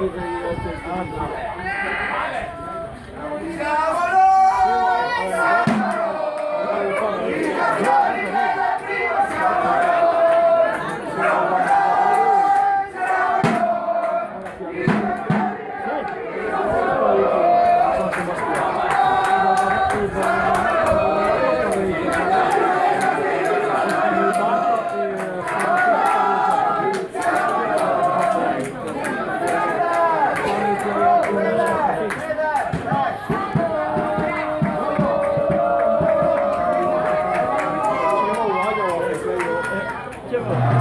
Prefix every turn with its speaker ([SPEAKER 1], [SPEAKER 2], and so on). [SPEAKER 1] Obrigado.
[SPEAKER 2] Thank you.